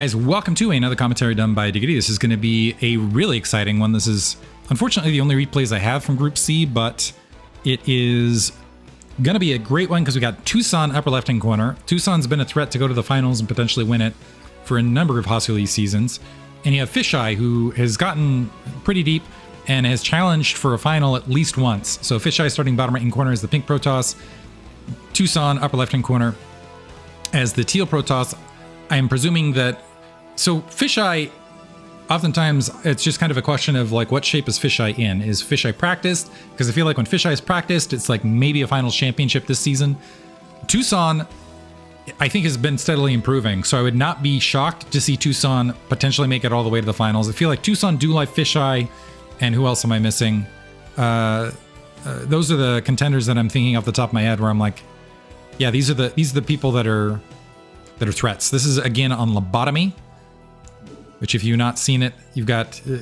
Guys, welcome to another commentary done by Diggity. This is going to be a really exciting one. This is unfortunately the only replays I have from Group C, but it is going to be a great one because we got Tousan upper left-hand corner. Tousan's been a threat to go to the finals and potentially win it for a number of Hossy seasons. And you have Fischei, who has gotten pretty deep and has challenged for a final at least once. So Fischei starting bottom right-hand corner is the pink Protoss. Tousan upper left-hand corner as the teal Protoss. I am presuming that so Fischei, oftentimes it's just kind of a question of like what shape is Fischei in? Is Fischei practiced? Because I feel like when Fischei is practiced, it's like maybe a finals championship this season. Tousan, I think has been steadily improving, so I would not be shocked to see Tousan potentially make it all the way to the finals. I feel like Tousan do like Fischei, and who else am I missing? Uh, uh, those are the contenders that I'm thinking off the top of my head where I'm like, yeah, these are the these are the people that are that are threats. This is again on lobotomy which if you've not seen it, you've got uh,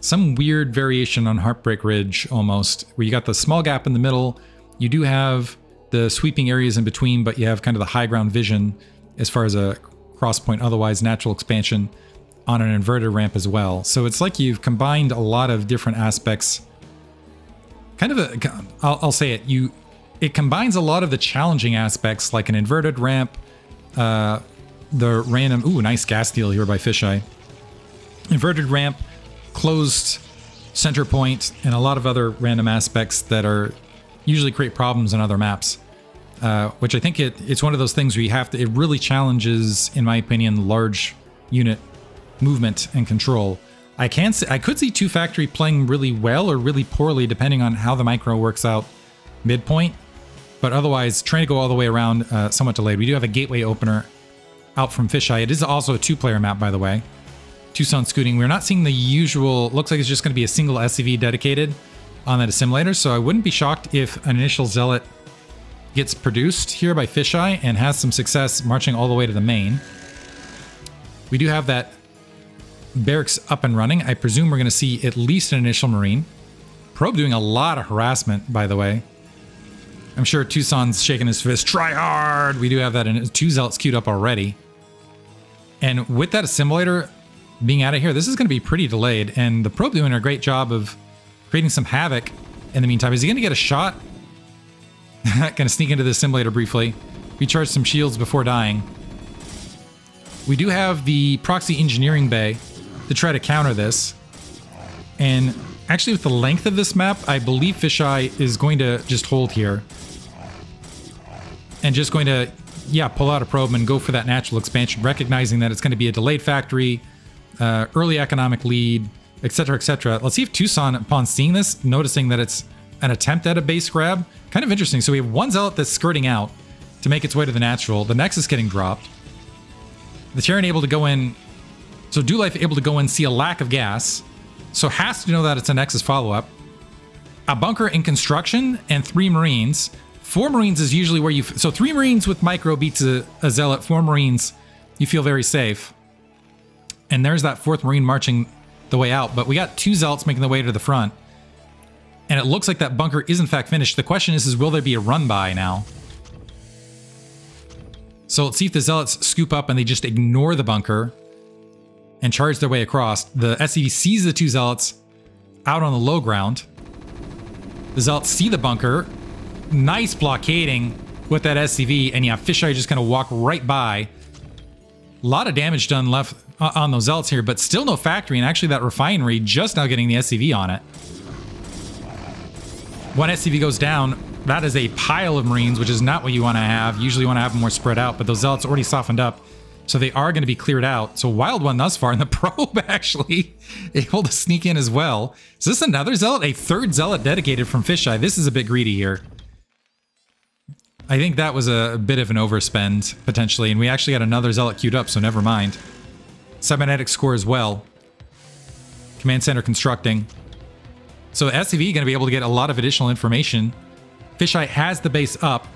some weird variation on Heartbreak Ridge almost, where you got the small gap in the middle. You do have the sweeping areas in between, but you have kind of the high ground vision as far as a cross point, otherwise natural expansion on an inverted ramp as well. So it's like you've combined a lot of different aspects. Kind of a, I'll, I'll say it, you, it combines a lot of the challenging aspects like an inverted ramp, uh, the random, ooh, nice gas deal here by Fischei inverted ramp, closed center point, and a lot of other random aspects that are usually create problems in other maps. Uh, which I think it, it's one of those things where you have to, it really challenges, in my opinion, large unit movement and control. I can see, I could see Two Factory playing really well or really poorly depending on how the micro works out midpoint. But otherwise, trying to go all the way around, uh, somewhat delayed. We do have a gateway opener out from Fischei. It is also a two-player map, by the way. Tousan scooting. We're not seeing the usual, looks like it's just going to be a single SCV dedicated on that assimilator, so I wouldn't be shocked if an initial Zealot gets produced here by Fischei and has some success marching all the way to the main. We do have that barracks up and running. I presume we're going to see at least an initial Marine. Probe doing a lot of harassment, by the way. I'm sure Tousan's shaking his fist. Try hard! We do have that in two Zealots queued up already. And with that assimilator, being out of here. This is going to be pretty delayed, and the probe doing a great job of creating some havoc in the meantime. Is he going to get a shot? going to sneak into the simulator briefly, recharge some shields before dying. We do have the proxy engineering bay to try to counter this. And actually with the length of this map, I believe Fischei is going to just hold here. And just going to, yeah, pull out a probe and go for that natural expansion, recognizing that it's going to be a delayed factory, uh, early economic lead, etc., etc. Let's see if Tousan, upon seeing this, noticing that it's an attempt at a base grab, kind of interesting. So we have one Zealot that's skirting out to make its way to the natural. The Nexus getting dropped. The Terran able to go in. So Do Life able to go in, see a lack of gas. So has to know that it's a Nexus follow-up. A bunker in construction and three Marines. Four Marines is usually where you... So three Marines with Micro beats a, a Zealot. Four Marines, you feel very safe. And there's that 4th Marine marching the way out. But we got two Zealots making the way to the front. And it looks like that bunker is in fact finished. The question is, is will there be a run by now? So let's see if the Zealots scoop up and they just ignore the bunker and charge their way across. The SCV sees the two Zealots out on the low ground. The Zealots see the bunker. Nice blockading with that SCV. And yeah, Fischei just kind of walk right by. A lot of damage done left uh, on those Zealots here, but still no factory, and actually that refinery just now getting the SCV on it. One SCV goes down, that is a pile of Marines, which is not what you want to have. Usually you want to have them more spread out, but those Zealots already softened up, so they are going to be cleared out. So Wild one thus far, and the Probe actually able to sneak in as well. Is this another Zealot? A third Zealot dedicated from Fischei. This is a bit greedy here. I think that was a bit of an overspend, potentially, and we actually had another Zealot queued up, so never mind. Cybernetics Core as well. Command center constructing. So SCV going to be able to get a lot of additional information. Fischei has the base up.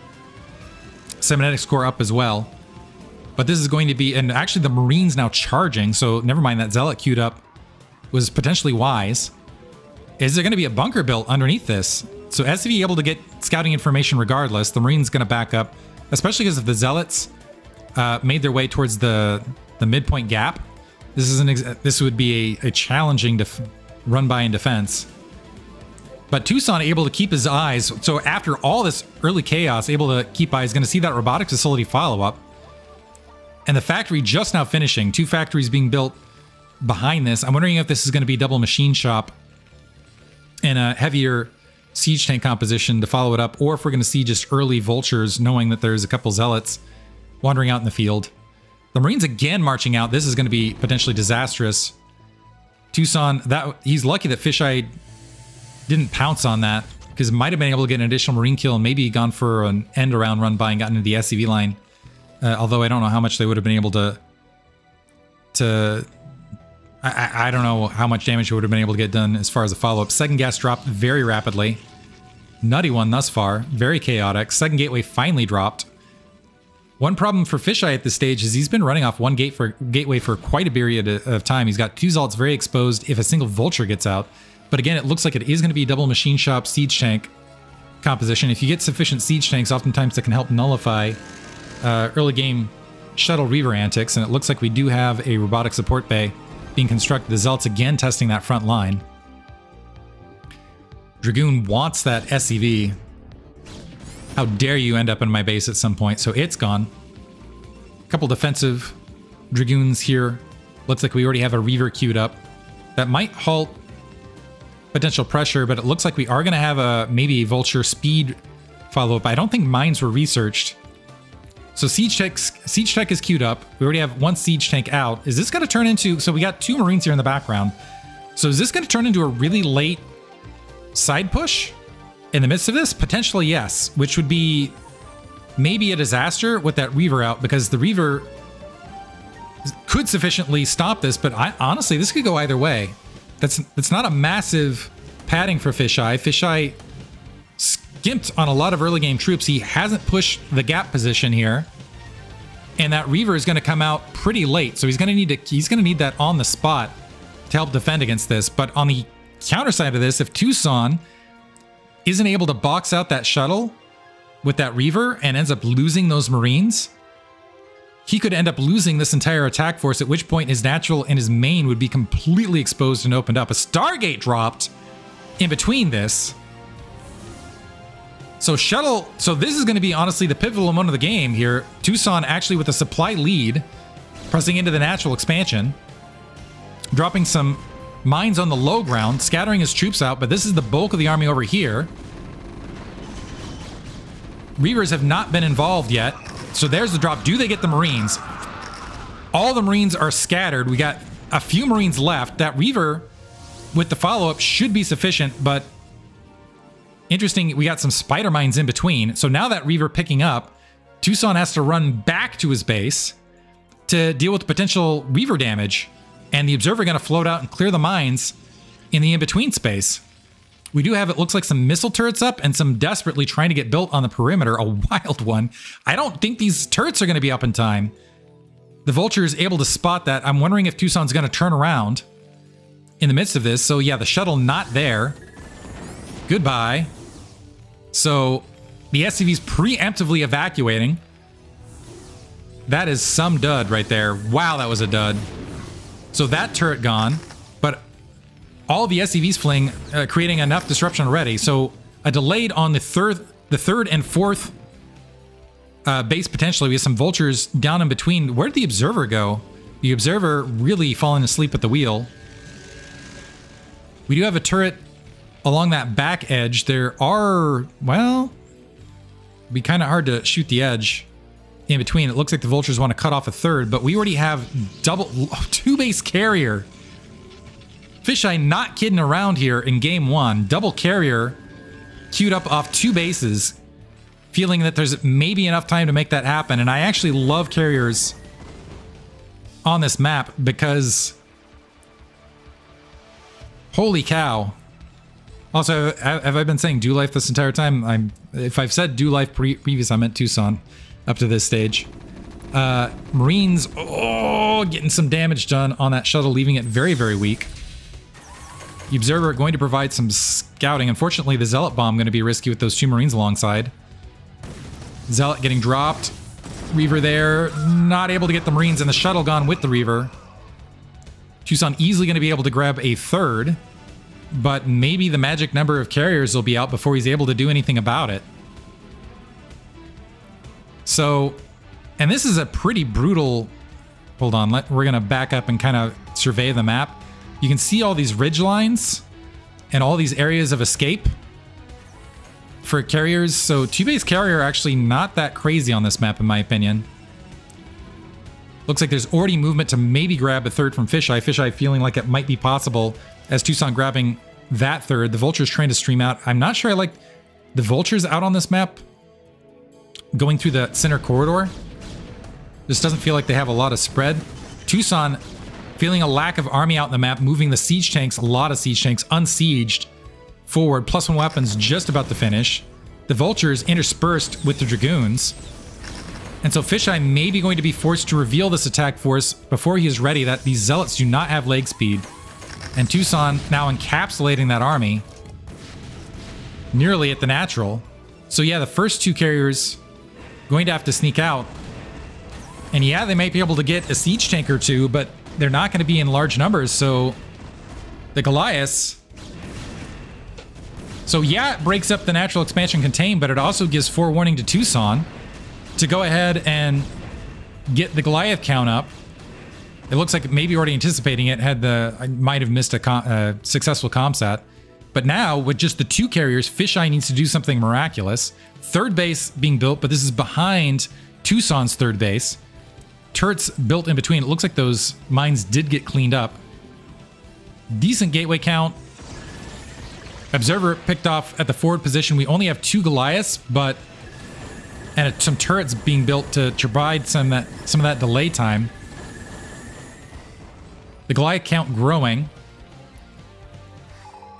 Cybernetics Core up as well. But this is going to be, and actually the Marines now charging, so never mind that Zealot queued up was potentially wise. Is there going to be a bunker built underneath this? So SCV able to get scouting information regardless. The Marine's going to back up, especially because if the Zealots uh, made their way towards the the midpoint gap. This is an this would be a, a challenging run by in defense. But Tousan able to keep his eyes. So after all this early chaos, able to keep eyes, going to see that robotic facility follow up. And the factory just now finishing. Two factories being built behind this. I'm wondering if this is going to be double machine shop and a heavier siege tank composition to follow it up, or if we're going to see just early vultures, knowing that there's a couple zealots wandering out in the field. The Marines again marching out. This is going to be potentially disastrous. Tousan, that he's lucky that Fischei didn't pounce on that because might have been able to get an additional Marine kill and maybe gone for an end around run by and gotten into the SCV line. Uh, although I don't know how much they would have been able to to I, I, don't know how much damage it would have been able to get done as far as a follow-up. Second gas dropped very rapidly. Nutty one thus far. Very chaotic. Second gateway finally dropped. One problem for Fischei at this stage is he's been running off one gate for gateway for quite a period of time. He's got two Zalts very exposed if a single Vulture gets out. But again, it looks like it is going to be double machine shop siege tank composition. If you get sufficient siege tanks, oftentimes that can help nullify uh, early game shuttle reaver antics. And it looks like we do have a robotic support bay being constructed. The Zealot's again testing that front line. Dragoon wants that SCV. How dare you end up in my base at some point. So it's gone. A couple defensive Dragoons here. Looks like we already have a Reaver queued up. That might halt potential pressure, but it looks like we are going to have a maybe a Vulture speed follow-up. I don't think mines were researched. So Siege Tech, Siege Tech is queued up. We already have one Siege Tank out. Is this going to turn into... So we got two Marines here in the background. So is this going to turn into a really late side push in the midst of this? Potentially yes, which would be maybe a disaster with that Reaver out because the Reaver could sufficiently stop this, but I, honestly, this could go either way. That's that's not a massive padding for Fischei. Fischei skimped on a lot of early game troops. He hasn't pushed the gap position here. And that Reaver is going to come out pretty late. So he's going to need to he's going to need that on the spot to help defend against this. But on the counter side of this, if Tousan isn't able to box out that shuttle with that Reaver and ends up losing those Marines, he could end up losing this entire attack force, at which point his natural and his main would be completely exposed and opened up. A Stargate dropped in between this. So Shuttle, so this is going to be honestly the pivotal moment of the game here. Tousan actually with a supply lead, pressing into the natural expansion, dropping some mines on the low ground, scattering his troops out, but this is the bulk of the army over here. Reavers have not been involved yet. So there's the drop. Do they get the Marines? All the Marines are scattered. We got a few Marines left. That Reaver with the follow-up should be sufficient, but interesting, we got some spider mines in between. So now that Reaver picking up, Tousan has to run back to his base to deal with potential Reaver damage, and the Observer going to float out and clear the mines in the in-between space. We do have, it looks like some missile turrets up and some desperately trying to get built on the perimeter. A wild one. I don't think these turrets are going to be up in time. The Vulture is able to spot that. I'm wondering if Tousan's going to turn around in the midst of this. So yeah, the shuttle not there. Goodbye. So the SCV's preemptively evacuating. That is some dud right there. Wow, that was a dud. So that turret gone but all the SCVs fling, uh, creating enough disruption already. So a delayed on the third, the third and fourth uh, base potentially. We have some vultures down in between. Where did the observer go? The observer really falling asleep at the wheel. We do have a turret along that back edge. There are, well, be kind of hard to shoot the edge in between. It looks like the vultures want to cut off a third, but we already have double two base carrier Fischei not kidding around here in game one. Double carrier queued up off two bases, feeling that there's maybe enough time to make that happen. And I actually love carriers on this map because holy cow. Also, have I been saying do life this entire time? I'm if I've said do life pre previous, I meant Tousan up to this stage. Uh, Marines, oh, getting some damage done on that shuttle, leaving it very, very weak. The Observer going to provide some scouting. Unfortunately, the Zealot Bomb going to be risky with those two Marines alongside. Zealot getting dropped. Reaver there, not able to get the Marines and the shuttle gone with the Reaver. Tousan easily going to be able to grab a third, but maybe the magic number of carriers will be out before he's able to do anything about it. So, and this is a pretty brutal. Hold on, let, we're to back up and kind of survey the map. You can see all these ridge lines and all these areas of escape for carriers. So two-base carrier actually not that crazy on this map, in my opinion. Looks like there's already movement to maybe grab a third from Fischei. Fischei feeling like it might be possible as Tousan grabbing that third. The Vulture's trying to stream out. I'm not sure I like the Vultures out on this map going through the center corridor. This doesn't feel like they have a lot of spread. Tousan feeling a lack of army out in the map, moving the siege tanks, a lot of siege tanks, unsieged forward. Plus one weapons just about to finish. The vultures interspersed with the dragoons. And so Fischei may be going to be forced to reveal this attack force before he is ready that these zealots do not have leg speed. And Tousan now encapsulating that army nearly at the natural. So yeah, the first two carriers going to have to sneak out. And yeah, they might be able to get a siege tank or two, but they're not going to be in large numbers. So the Goliaths so yeah, it breaks up the natural expansion contain, but it also gives forewarning to Tousan to go ahead and get the Goliath count up. It looks like maybe already anticipating it had the I might have missed a com, uh, successful comsat. But now with just the two carriers, Fischei needs to do something miraculous. Third base being built, but this is behind Tousan's third base. Turrets built in between. It looks like those mines did get cleaned up. Decent gateway count. Observer picked off at the forward position. We only have two Goliaths, but and some turrets being built to, to provide some that some of that delay time. The Goliath count growing.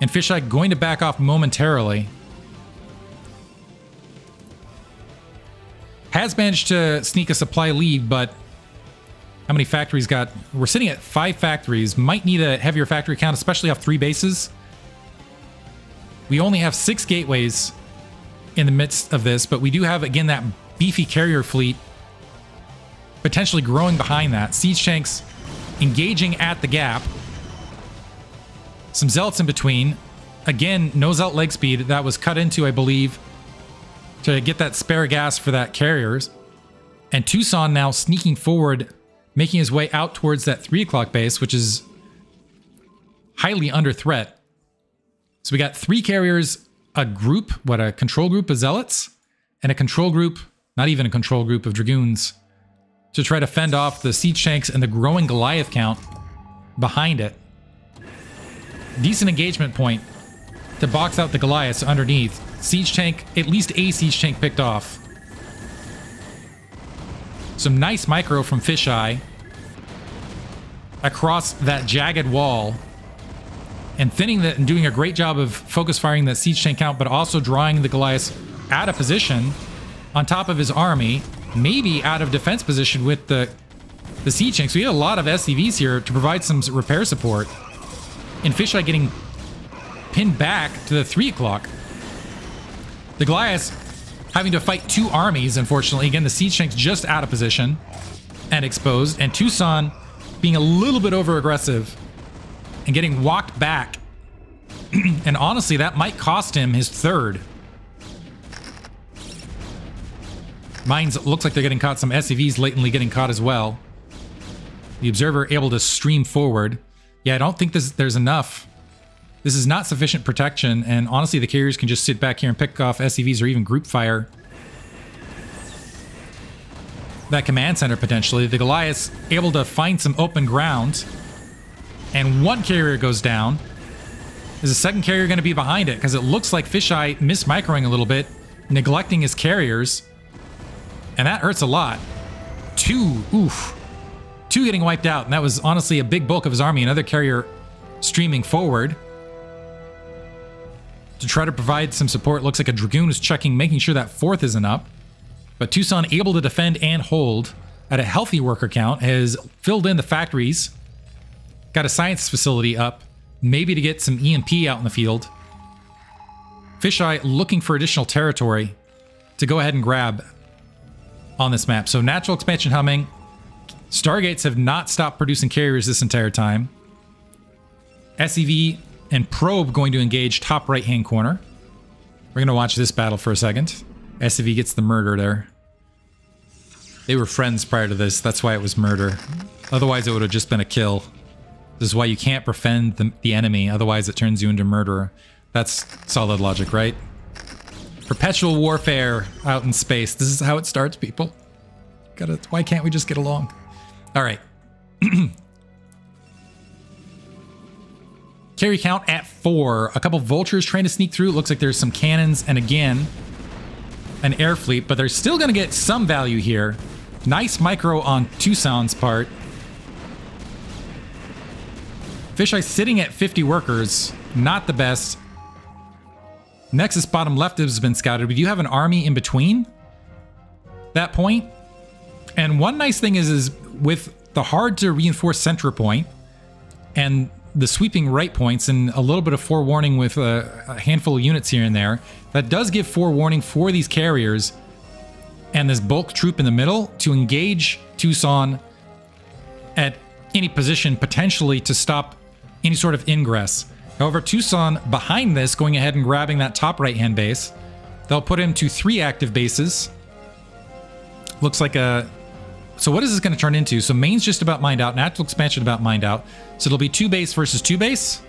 And Fischei going to back off momentarily. Has managed to sneak a supply lead, but how many factories got? We're sitting at five factories. Might need a heavier factory count, especially off three bases. We only have six gateways in the midst of this, but we do have, again, that beefy carrier fleet potentially growing behind that. Siege tanks engaging at the gap. Some zealots in between. Again, no zealot leg speed. That was cut into, I believe, to get that spare gas for that carriers. And Tousan now sneaking forward, making his way out towards that 3 o'clock base, which is highly under threat. So we got three carriers, a group, what, a control group of zealots, and a control group, not even a control group of dragoons, to try to fend off the siege tanks and the growing Goliath count behind it. Decent engagement point to box out the Goliaths underneath. Siege tank, at least a siege tank picked off. Some nice micro from Fischei across that jagged wall and thinning that and doing a great job of focus firing that siege tank count, but also drawing the Goliath out of position on top of his army, maybe out of defense position with the the siege tank. So we had a lot of SCVs here to provide some repair support. And Fischei getting pinned back to the 3 o'clock. The Goliath having to fight two armies, unfortunately. Again, the siege tank's just out of position and exposed. And Tousan being a little bit over-aggressive and getting walked back. and honestly, that might cost him his third. Mines looks like they're getting caught. Some SCVs latently getting caught as well. The Observer able to stream forward. Yeah, I don't think this, there's enough. This is not sufficient protection, and honestly, the carriers can just sit back here and pick off SCVs or even group fire. That command center, potentially. The Goliath's able to find some open ground and one carrier goes down. Is the second carrier going to be behind it? Because it looks like Fischei mismicroing a little bit, neglecting his carriers. And that hurts a lot. Two, oof. Two getting wiped out, and that was honestly a big bulk of his army. Another carrier streaming forward to try to provide some support. Looks like a Dragoon is checking, making sure that fourth isn't up. But Tousan able to defend and hold at a healthy worker count, has filled in the factories Got a science facility up, maybe to get some EMP out in the field. Fischei looking for additional territory to go ahead and grab. on this map. So natural expansion humming. Stargates have not stopped producing carriers this entire time. SCV and Probe going to engage top right-hand corner. We're going to watch this battle for a second. SCV gets the murder there. They were friends prior to this. That's why it was murder. Otherwise, it would have just been a kill. This is why you can't befriend the, the enemy. Otherwise, it turns you into murderer. That's solid logic, right? Perpetual warfare out in space. This is how it starts, people. Gotta, why can't we just get along? All right. Carry count at four. A couple vultures trying to sneak through. It looks like there's some cannons and again, an air fleet, but they're still going to get some value here. Nice micro on Tousan's part. Fischei sitting at 50 workers. Not the best. Nexus bottom left has been scouted. We do have an army in between that point. And one nice thing is, is with the hard to reinforce center point and the sweeping right points and a little bit of forewarning with a, a handful of units here and there, that does give forewarning for these carriers and this bulk troop in the middle to engage Tousan at any position potentially to stop any sort of ingress. However, Tousan behind this going ahead and grabbing that top right hand base. They'll put him to three active bases. Looks like a... So what is this going to turn into? So main's just about mined out. Natural expansion about mined out. So it'll be two base versus two base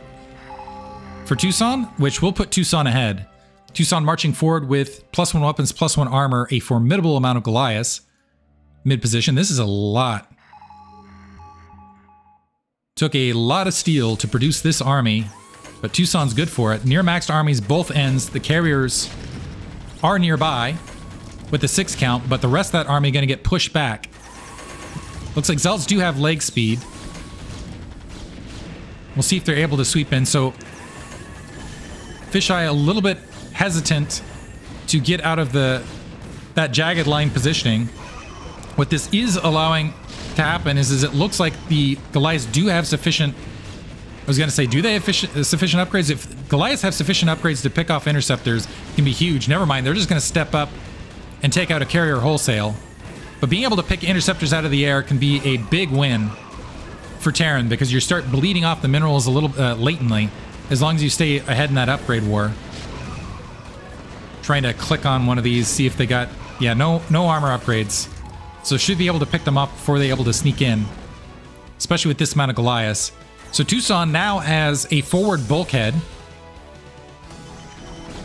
for Tousan, which we'll put Tousan ahead. Tousan marching forward with plus one weapons, plus one armor, a formidable amount of Goliaths. Mid position. This is a lot. Took a lot of steel to produce this army, but Tousan's good for it. Near maxed armies both ends. The carriers are nearby with the six count, but the rest of that army going to get pushed back. Looks like Zealots do have leg speed. We'll see if they're able to sweep in. So Fischei a little bit hesitant to get out of the that jagged line positioning. What this is allowing to happen is, is it looks like the Goliaths do have sufficient... I was going to say, do they have uh, sufficient upgrades? If Goliaths have sufficient upgrades to pick off interceptors, can be huge. Never mind, they're just going to step up and take out a carrier wholesale. But being able to pick interceptors out of the air can be a big win for Terran because you start bleeding off the minerals a little uh, latently as long as you stay ahead in that upgrade war. Trying to click on one of these, see if they got... Yeah, no, no armor upgrades. So should be able to pick them up before they're able to sneak in. Especially with this amount of Goliaths. So Tousan now has a forward bulkhead.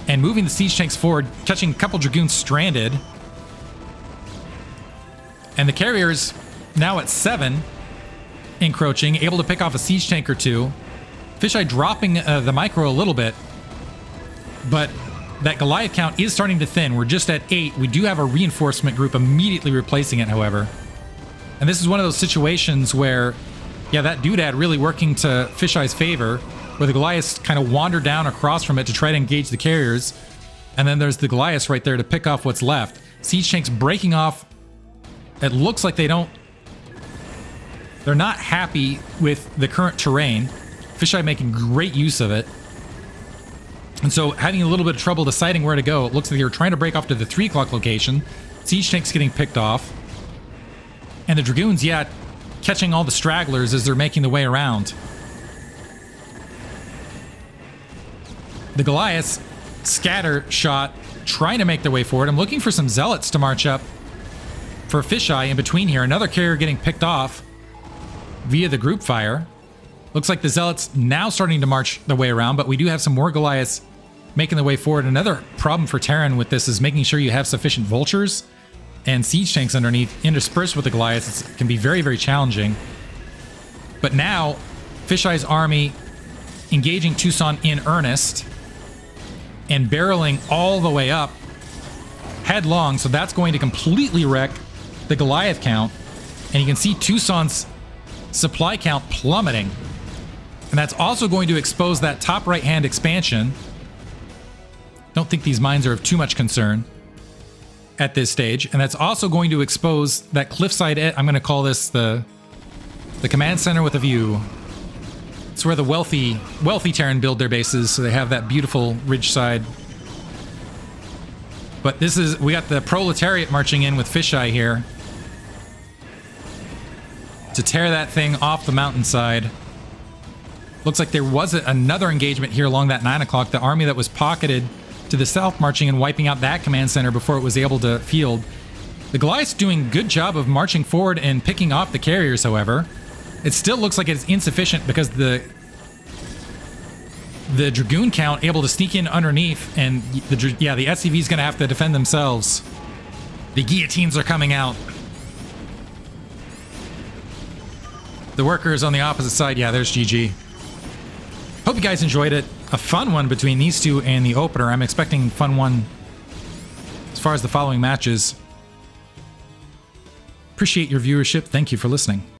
And moving the siege tanks forward, catching a couple Dragoons stranded. And the carriers now at seven, encroaching, able to pick off a siege tank or two. Fischei dropping uh, the micro a little bit. But that Goliath count is starting to thin. We're just at eight. We do have a reinforcement group immediately replacing it, however. And this is one of those situations where, yeah, that doodad really working to Fischei's favor, where the Goliaths kind of wander down across from it to try to engage the carriers. And then there's the Goliaths right there to pick off what's left. Siege tanks breaking off. It looks like they don't... They're not happy with the current terrain. Fischei making great use of it. And so having a little bit of trouble deciding where to go, it looks like they're trying to break off to the 3 o'clock location. Siege tank's getting picked off. And the Dragoons, yeah, catching all the stragglers as they're making the way around. The Goliaths, scatter shot, trying to make their way forward. I'm looking for some Zealots to march up for Fischei in between here. Another carrier getting picked off via the group fire. Looks like the Zealots now starting to march their way around, but we do have some more Goliaths making their way forward. Another problem for Terran with this is making sure you have sufficient vultures and siege tanks underneath interspersed with the Goliaths. It can be very, very challenging. But now, Fischei's army engaging Tousan in earnest and barreling all the way up headlong. So that's going to completely wreck the Goliath count. And you can see Tousan's supply count plummeting. And that's also going to expose that top right-hand expansion. Don't think these mines are of too much concern at this stage. And that's also going to expose that cliffside... I'm going to call this the, the command center with a view. It's where the wealthy, wealthy Terran build their bases, so they have that beautiful ridge side But this is, we got the proletariat marching in with Fischei here to tear that thing off the mountainside. Looks like there was another engagement here along that 9 o'clock. The army that was pocketed to the south marching and wiping out that command center before it was able to field. The Goliath's doing good job of marching forward and picking off the carriers, however. It still looks like it's insufficient because the the Dragoon count able to sneak in underneath, and the yeah, the SCV is going to have to defend themselves. The guillotines are coming out. The workers on the opposite side, yeah, there's GG. Hope you guys enjoyed it. A fun one between these two and the opener. I'm expecting fun one as far as the following matches. Appreciate your viewership. Thank you for listening.